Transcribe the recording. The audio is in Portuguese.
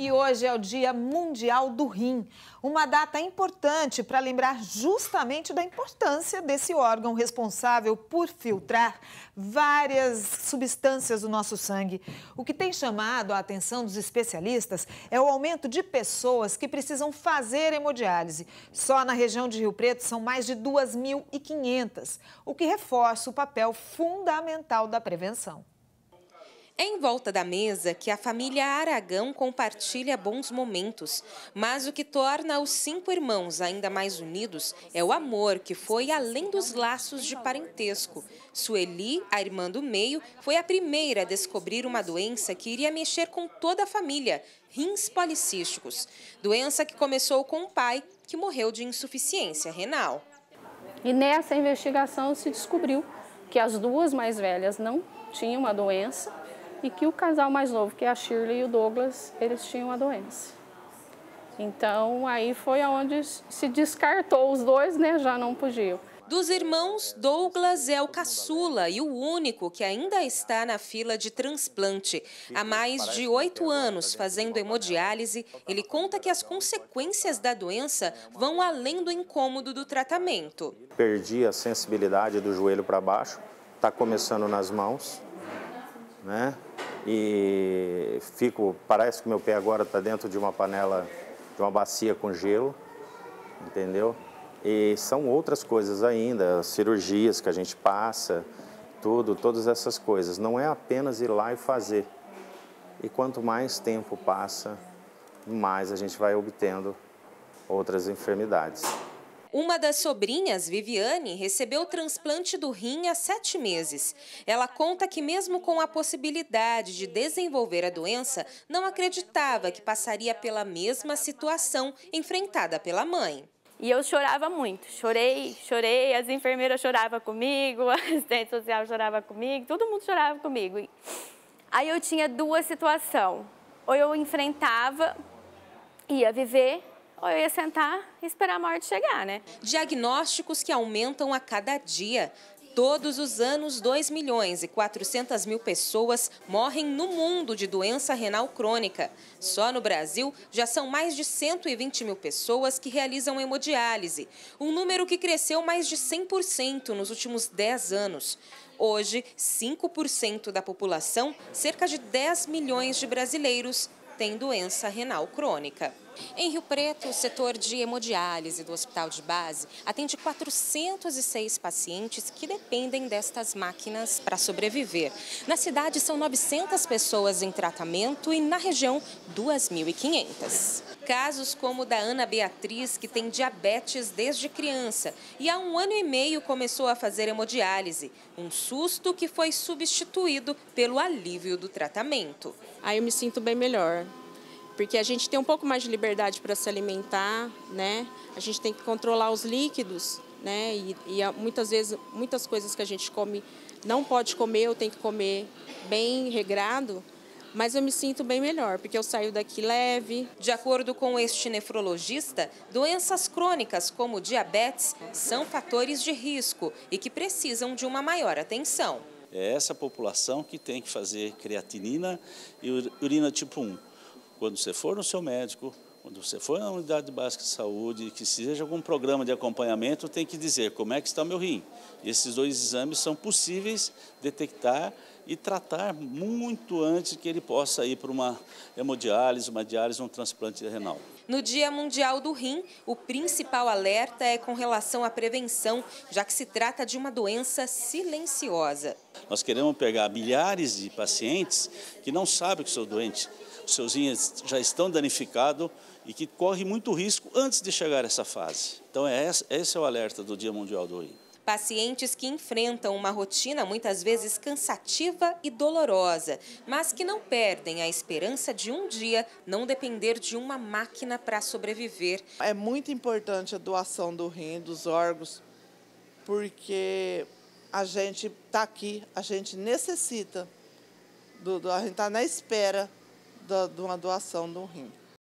E hoje é o Dia Mundial do Rim, uma data importante para lembrar justamente da importância desse órgão responsável por filtrar várias substâncias do nosso sangue. O que tem chamado a atenção dos especialistas é o aumento de pessoas que precisam fazer hemodiálise. Só na região de Rio Preto são mais de 2.500, o que reforça o papel fundamental da prevenção. É em volta da mesa que a família Aragão compartilha bons momentos, mas o que torna os cinco irmãos ainda mais unidos é o amor que foi além dos laços de parentesco. Sueli, a irmã do meio, foi a primeira a descobrir uma doença que iria mexer com toda a família, rins policísticos. Doença que começou com o pai, que morreu de insuficiência renal. E nessa investigação se descobriu que as duas mais velhas não tinham a doença e que o casal mais novo, que é a Shirley e o Douglas, eles tinham a doença. Então aí foi aonde se descartou os dois, né? Já não podiam. Dos irmãos, Douglas é o caçula e o único que ainda está na fila de transplante. Há mais de oito anos fazendo hemodiálise, ele conta que as consequências da doença vão além do incômodo do tratamento. Perdi a sensibilidade do joelho para baixo, está começando nas mãos, né? E fico, parece que meu pé agora está dentro de uma panela, de uma bacia com gelo, entendeu? E são outras coisas ainda, cirurgias que a gente passa, tudo, todas essas coisas. Não é apenas ir lá e fazer. E quanto mais tempo passa, mais a gente vai obtendo outras enfermidades. Uma das sobrinhas, Viviane, recebeu transplante do rim há sete meses. Ela conta que, mesmo com a possibilidade de desenvolver a doença, não acreditava que passaria pela mesma situação enfrentada pela mãe. E eu chorava muito, chorei, chorei, as enfermeiras choravam comigo, a assistente social chorava comigo, todo mundo chorava comigo. Aí eu tinha duas situações, ou eu enfrentava, ia viver, ou eu ia sentar e esperar a morte chegar, né? Diagnósticos que aumentam a cada dia. Todos os anos, 2 milhões e 400 mil pessoas morrem no mundo de doença renal crônica. Só no Brasil, já são mais de 120 mil pessoas que realizam hemodiálise, um número que cresceu mais de 100% nos últimos 10 anos. Hoje, 5% da população, cerca de 10 milhões de brasileiros, tem doença renal crônica. Em Rio Preto, o setor de hemodiálise do Hospital de Base atende 406 pacientes que dependem destas máquinas para sobreviver. Na cidade, são 900 pessoas em tratamento e na região, 2.500. Casos como o da Ana Beatriz, que tem diabetes desde criança e há um ano e meio começou a fazer hemodiálise. Um susto que foi substituído pelo alívio do tratamento. Aí eu me sinto bem melhor, porque a gente tem um pouco mais de liberdade para se alimentar, né? A gente tem que controlar os líquidos, né? E, e muitas vezes muitas coisas que a gente come não pode comer, eu tenho que comer bem regrado. Mas eu me sinto bem melhor, porque eu saio daqui leve. De acordo com este nefrologista, doenças crônicas como diabetes são fatores de risco e que precisam de uma maior atenção. É essa população que tem que fazer creatinina e urina tipo 1. Quando você for no seu médico, quando você for na unidade básica de saúde, que seja algum programa de acompanhamento, tem que dizer como é que está o meu rim. E esses dois exames são possíveis detectar e tratar muito antes que ele possa ir para uma hemodiálise, uma diálise, um transplante renal. No Dia Mundial do Rim, o principal alerta é com relação à prevenção, já que se trata de uma doença silenciosa. Nós queremos pegar milhares de pacientes que não sabem que são doentes, os seus rins já estão danificados e que correm muito risco antes de chegar a essa fase. Então, é esse é o alerta do Dia Mundial do Rim. Pacientes que enfrentam uma rotina muitas vezes cansativa e dolorosa, mas que não perdem a esperança de um dia não depender de uma máquina para sobreviver. É muito importante a doação do rim, dos órgãos, porque a gente está aqui, a gente necessita, do, do a gente está na espera de uma doação do rim.